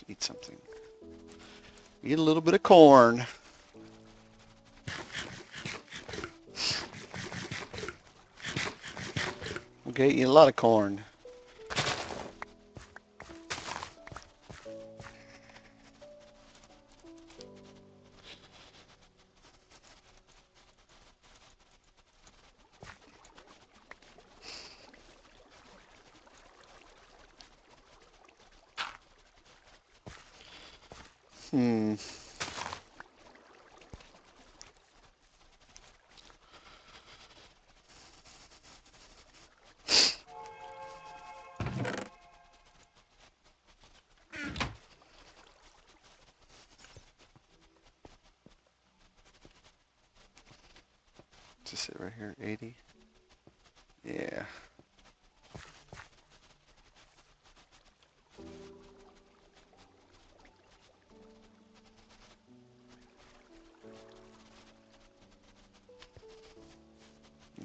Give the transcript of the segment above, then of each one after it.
Let's eat something. Eat a little bit of corn. Okay, eat a lot of corn. Hmm. Just sit right here, 80.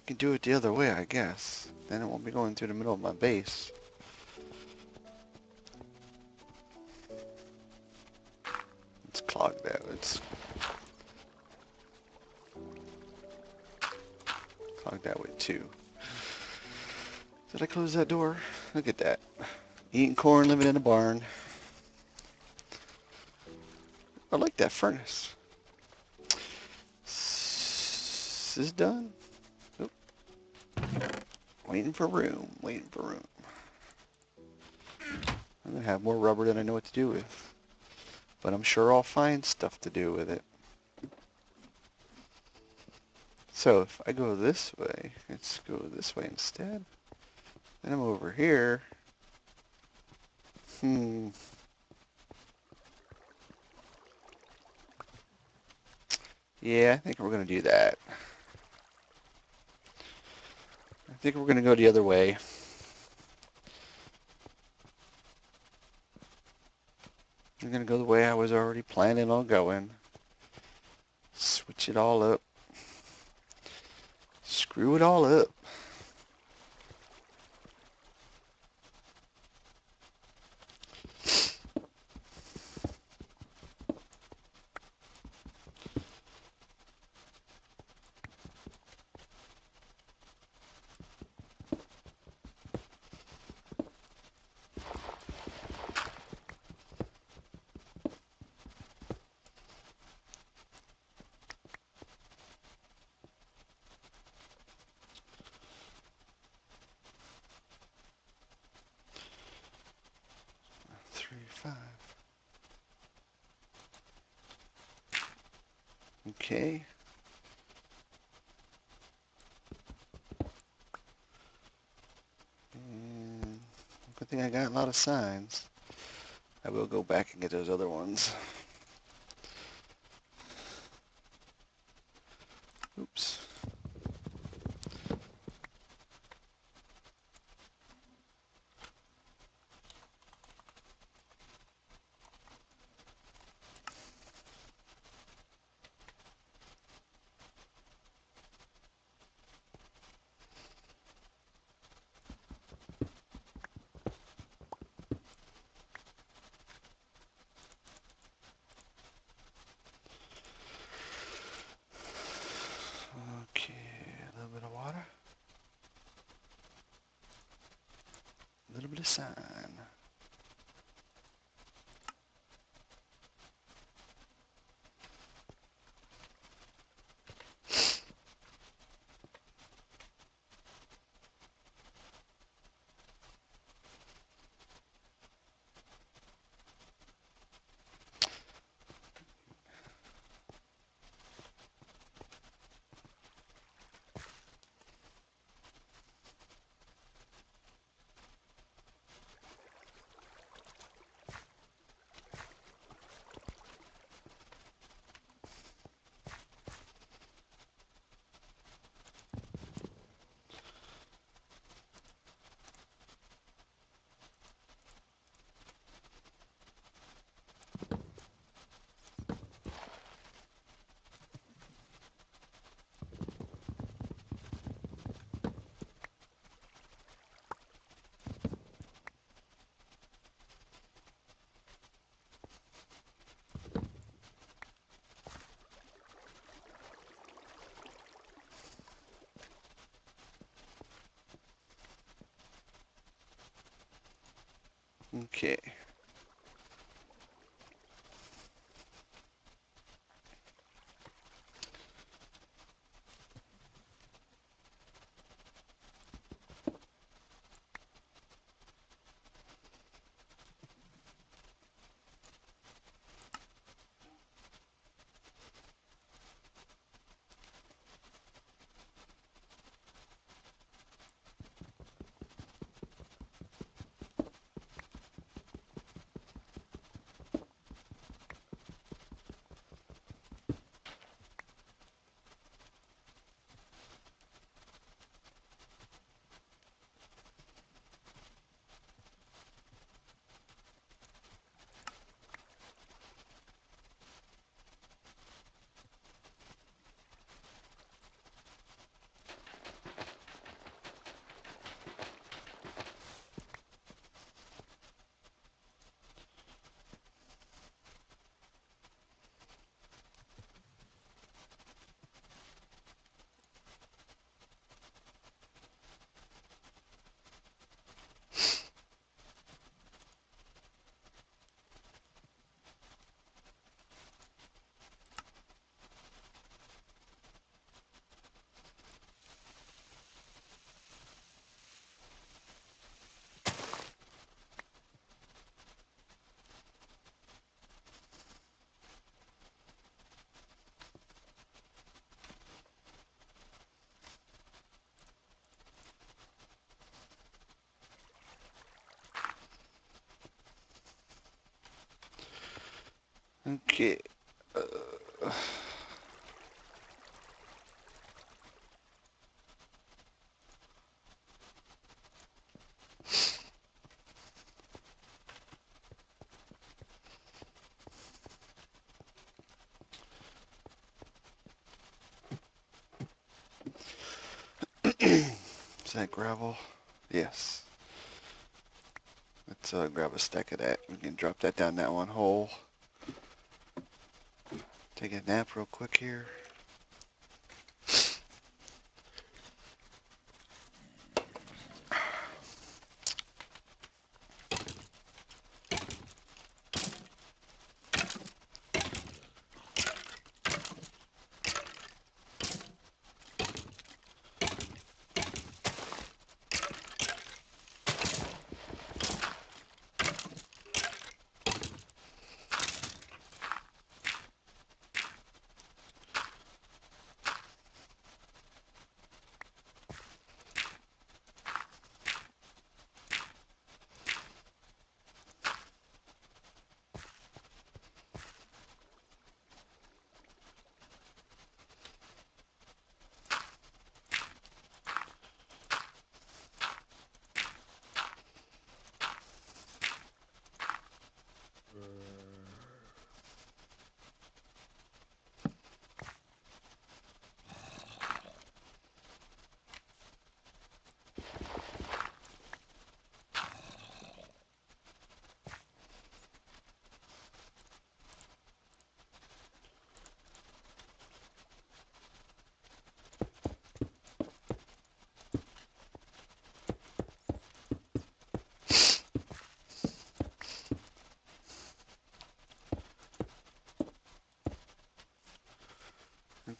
Can do it the other way, I guess. Then it won't be going through the middle of my base. Let's clog that. Let's clog that with two. Did I close that door? Look at that. Eating corn, living in a barn. I like that furnace. This is done. Waiting for room, waiting for room. I'm gonna have more rubber than I know what to do with. But I'm sure I'll find stuff to do with it. So if I go this way, let's go this way instead. Then I'm over here. Hmm. Yeah, I think we're gonna do that. I think we're gonna go the other way. I'm gonna go the way I was already planning on going. Switch it all up. Screw it all up. Three, five. Okay. And good thing I got a lot of signs. I will go back and get those other ones. Oops. Okay, a little bit of water. A little bit of sign. Okay. Okay. Uh, Is that gravel? Yes. Let's uh, grab a stack of that. We can drop that down that one hole. Take a nap real quick here.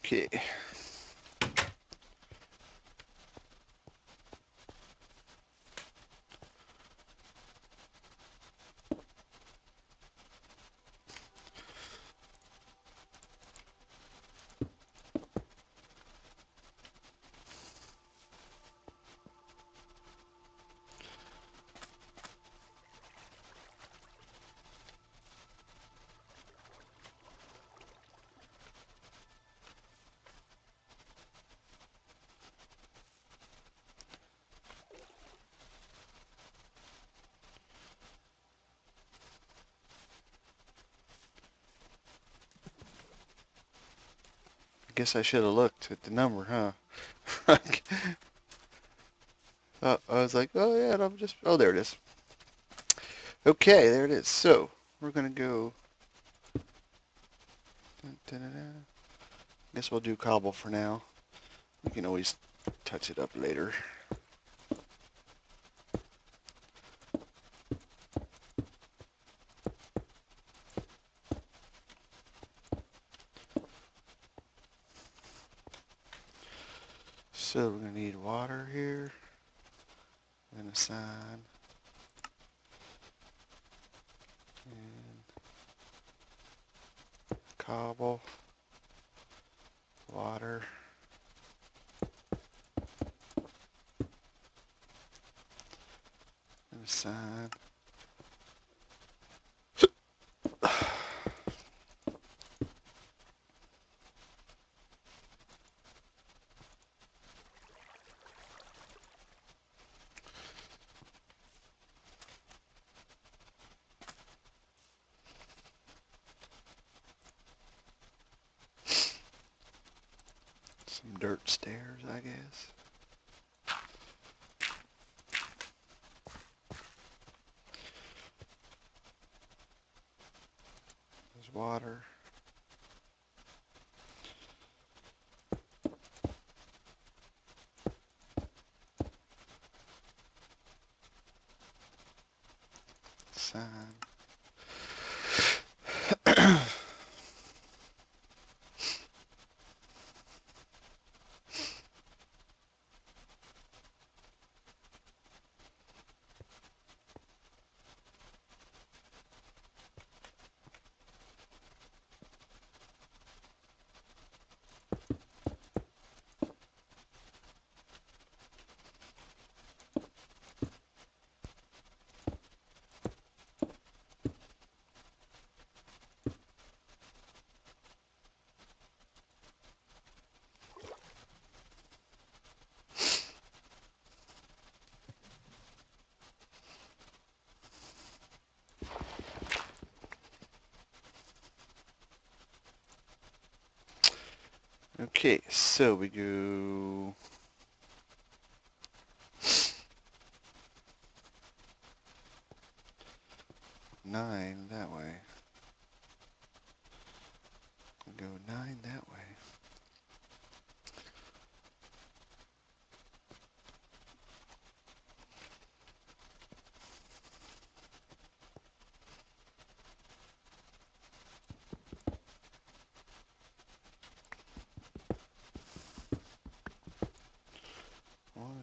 Okay. Guess I should have looked at the number, huh? uh, I was like, oh yeah, I'm just, oh, there it is. Okay, there it is. So, we're going to go, da, guess we'll do cobble for now. We can always touch it up later. So we're gonna need water here and a sign. And cobble, water. And a sign. Dirt stairs, I guess. There's water. Sign. Okay, so we go nine that way. We go nine that way. One,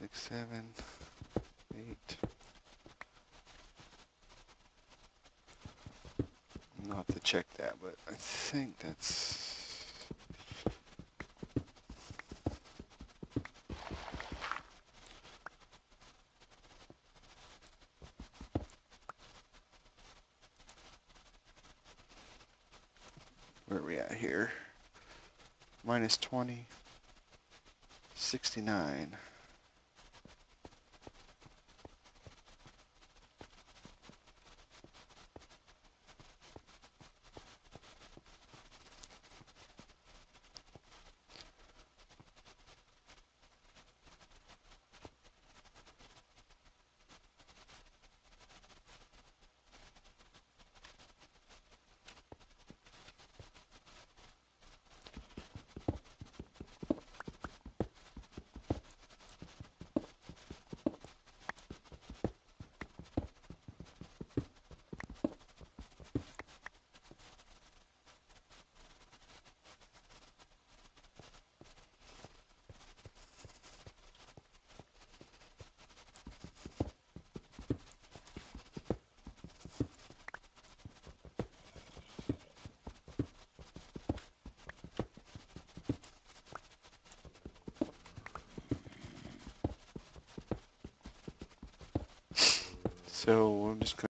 Six, seven, eight. Have to check that, but I think that's. Where are we at here? Minus 20, 69. so I'm just going